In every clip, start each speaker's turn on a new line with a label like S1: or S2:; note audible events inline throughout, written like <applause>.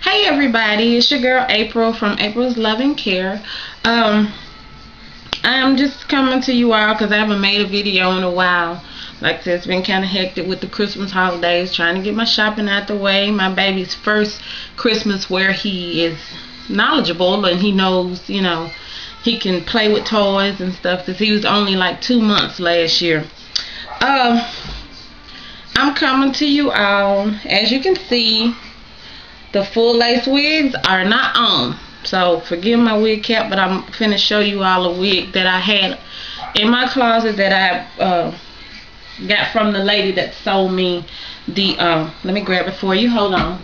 S1: Hey everybody, it's your girl April from April's Love and Care. Um, I'm just coming to you all because I haven't made a video in a while. Like I said, it's been kind of hectic with the Christmas holidays, trying to get my shopping out the way. My baby's first Christmas where he is knowledgeable and he knows, you know, he can play with toys and stuff because he was only like two months last year. Um, I'm coming to you all. As you can see, the full lace wigs are not on. So forgive my wig cap, but I'm finna show you all a wig that I had in my closet that I uh, got from the lady that sold me the, uh, let me grab it for you, hold on.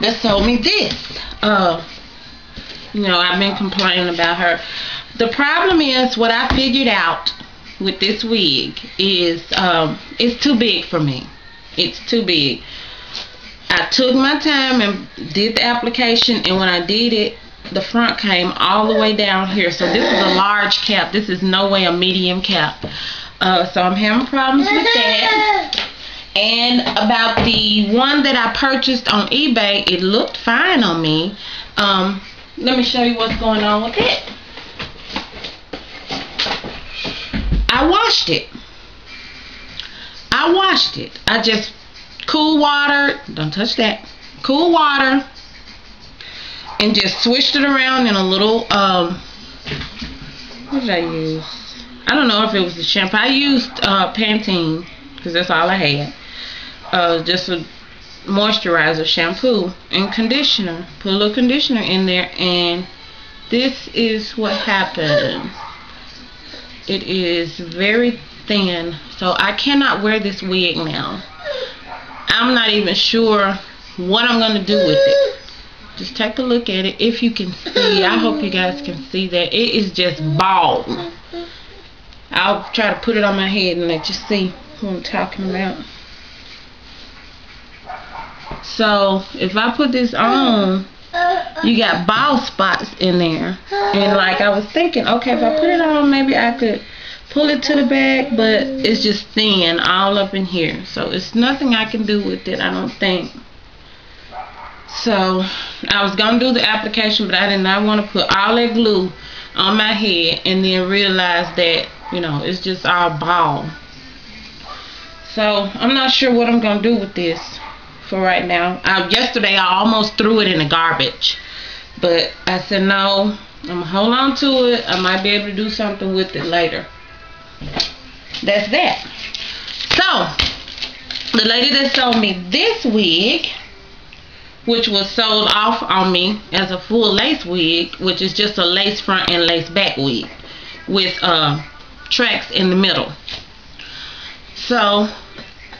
S1: That sold me this. Uh, you know, I've been complaining about her. The problem is what I figured out with this wig is um, it's too big for me. It's too big. I took my time and did the application and when I did it the front came all the way down here. So this is a large cap. This is no way a medium cap. Uh, so I'm having problems with that. And about the one that I purchased on eBay it looked fine on me. Um, let me show you what's going on with it. I washed it I washed it I just cool water, don't touch that, cool water, and just swished it around in a little, um, what did I use? I don't know if it was the shampoo. I used uh, Pantene, because that's all I had. Uh, just a moisturizer, shampoo, and conditioner. Put a little conditioner in there, and this is what happened. It is very thin, so I cannot wear this wig now. I'm not even sure what I'm going to do with it. Just take a look at it if you can see. I hope you guys can see that. It is just bald. I'll try to put it on my head and let you see who I'm talking about. So, if I put this on, you got bald spots in there. And like I was thinking, okay, if I put it on, maybe I could pull it to the back, but it's just thin all up in here. So it's nothing I can do with it, I don't think. So I was going to do the application, but I did not want to put all that glue on my head and then realize that, you know, it's just all ball. So I'm not sure what I'm going to do with this for right now. Uh, yesterday I almost threw it in the garbage. But I said no, I'm going to hold on to it. I might be able to do something with it later that's that. So, the lady that sold me this wig, which was sold off on me as a full lace wig, which is just a lace front and lace back wig with uh, tracks in the middle. So,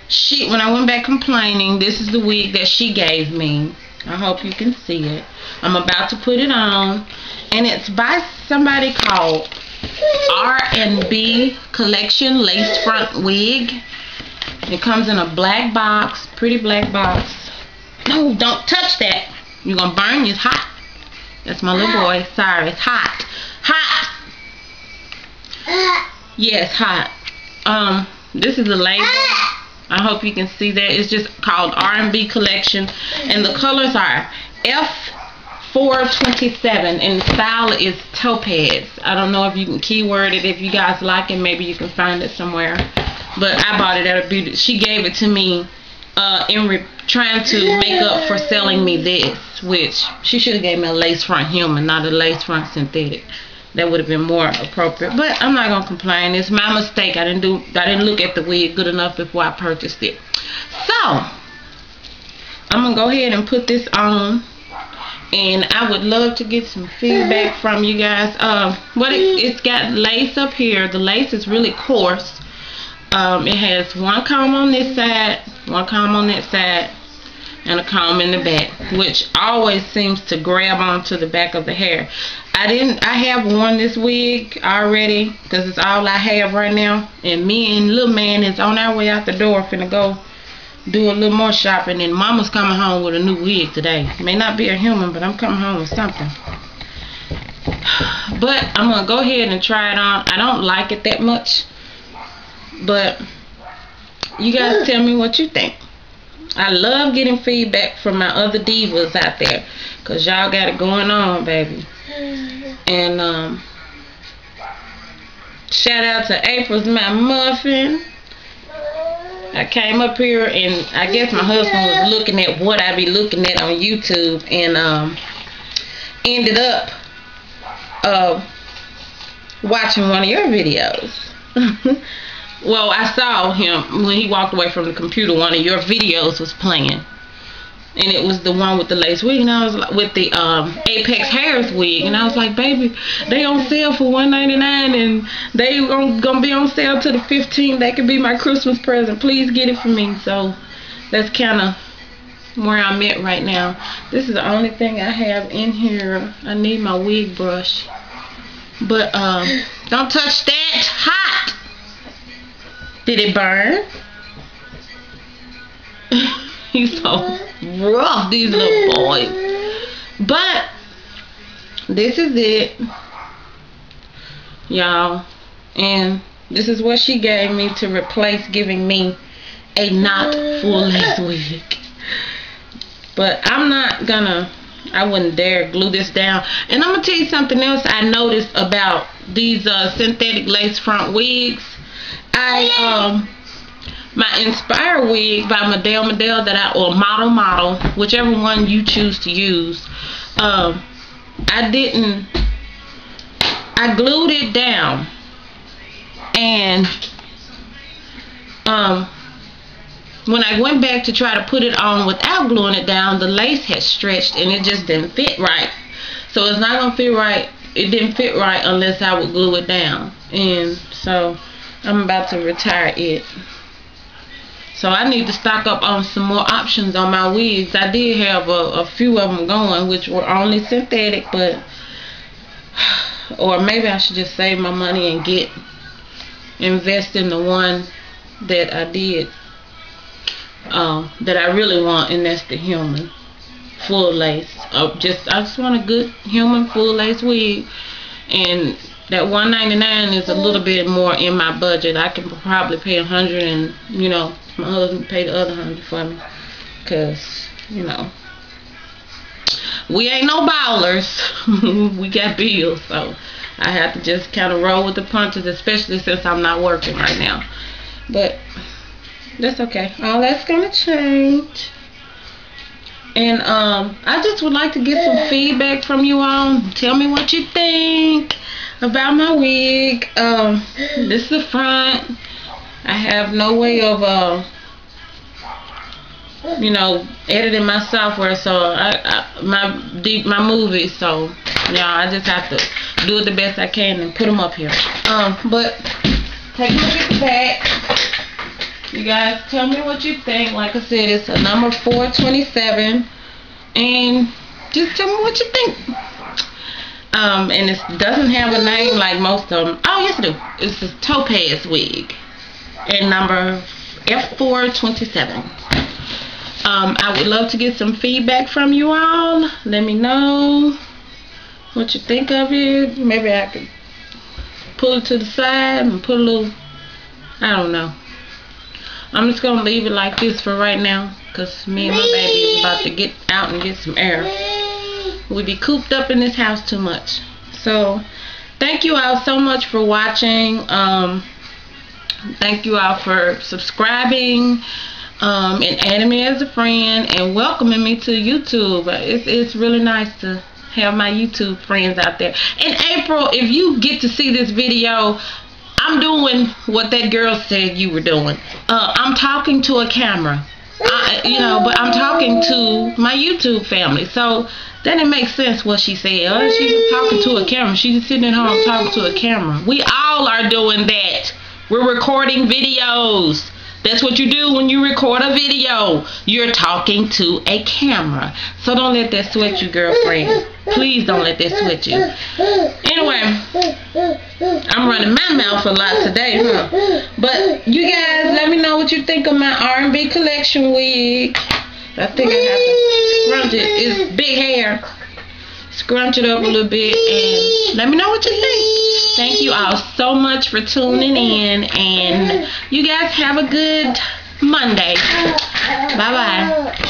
S1: she when I went back complaining, this is the wig that she gave me. I hope you can see it. I'm about to put it on, and it's by somebody called R&B collection lace front wig. It comes in a black box, pretty black box. No, don't touch that. You're going to burn. It's hot. That's my little boy. Sorry, it's hot. Hot. Yes, hot. Um, this is a label. I hope you can see that. It's just called R&B collection. And the colors are F 427 and the style is topaz i don't know if you can keyword it if you guys like it maybe you can find it somewhere but i bought it at a beauty she gave it to me uh, in trying to make up for selling me this which she should have gave me a lace front human not a lace front synthetic that would have been more appropriate but i'm not gonna complain it's my mistake i didn't do i didn't look at the wig good enough before i purchased it so i'm gonna go ahead and put this on and I would love to get some feedback from you guys. Um, what it, it's got lace up here. The lace is really coarse. Um, it has one comb on this side, one comb on that side, and a comb in the back, which always seems to grab onto the back of the hair. I didn't. I have worn this wig already because it's all I have right now, and me and little man is on our way out the door finna go do a little more shopping and mama's coming home with a new wig today. May not be a human, but I'm coming home with something. <sighs> But I'm going to go ahead and try it on. I don't like it that much. But you guys tell me what you think. I love getting feedback from my other divas out there. Because y'all got it going on, baby. And, um, shout out to April's My Muffin. I came up here and I guess my husband was looking at what I be looking at on YouTube and um ended up uh watching one of your videos. <laughs> well, I saw him when he walked away from the computer. One of your videos was playing, and it was the one with the lace wig, and I was like, with the um, Apex Harris wig, and I was like, baby, they on sale for one ninety nine, and they gonna, gonna be on sale to the 15th. That could be my Christmas present. Please get it for me. So that's kind of where I'm at right now. This is the only thing I have in here. I need my wig brush. But um, don't touch that. Hot. Did it burn? <laughs> He's so rough, these little boys. But this is it, y'all. And this is what she gave me to replace giving me a not full lace wig. But I'm not gonna I wouldn't dare glue this down. And I'm gonna tell you something else I noticed about these uh, synthetic lace front wigs. I um my Inspire wig by Model Model that I or Model Model, whichever one you choose to use. Um, I didn't. I glued it down, and um when I went back to try to put it on without gluing it down, the lace had stretched and it just didn't fit right. So it's not gonna fit right. It didn't fit right unless I would glue it down. And so I'm about to retire it. So I need to stock up on some more options on my wigs. I did have a, a few of them going, which were only synthetic, but <sighs> or maybe I should just save my money and get invest in the one that I did um, that I really want, and that's the human full lace. Uh, just I just want a good human full lace wig, and that 199 is a little bit more in my budget. I can probably pay a hundred, and you know my husband pay the other hundred for me, cause you know we ain't no ballers. <laughs> we got bills, so I have to just kind of roll with the punches, especially since I'm not working right now. But that's okay. All that's gonna change. And um, I just would like to get some feedback from you all. Tell me what you think about my wig. Um, this is the front. I have no way of uh, you know, editing my software. So I, I my deep my movies. So yeah, I just have to do it the best I can and put them up here. Um, but take a look at the back. You guys tell me what you think. Like I said, it's a number 427. And just tell me what you think. Um, and it doesn't have a name like most of them. Oh, yes, it do. It's a topaz wig. And number F427. Um, I would love to get some feedback from you all. Let me know what you think of it. Maybe I could pull it to the side and put a little, I don't know. I'm just going to leave it like this for right now. Because me and my baby is about to get out and get some air. We be cooped up in this house too much. So, thank you all so much for watching. Um, thank you all for subscribing. Um, and adding me as a friend and welcoming me to YouTube. It's, it's really nice to have my YouTube friends out there. In April, if you get to see this video, I'm doing what that girl said you were doing. Uh, I'm talking to a camera. I, you know, but I'm talking to my YouTube family. So then it makes sense what she said. She's talking to a camera. She's sitting at home talking to a camera. We all are doing that. We're recording videos. That's what you do when you record a video. You're talking to a camera. So don't let that sweat you, girlfriend. Please don't let that sweat you. Anyway, I'm running my mouth a lot today, huh? But you guys, let me know what you think of my R&B collection wig. I think I have to scrunch it. It's big hair. Scrunch it up a little bit and let me know what you think. Thank you all so much for tuning in, and you guys have a good Monday. Bye bye.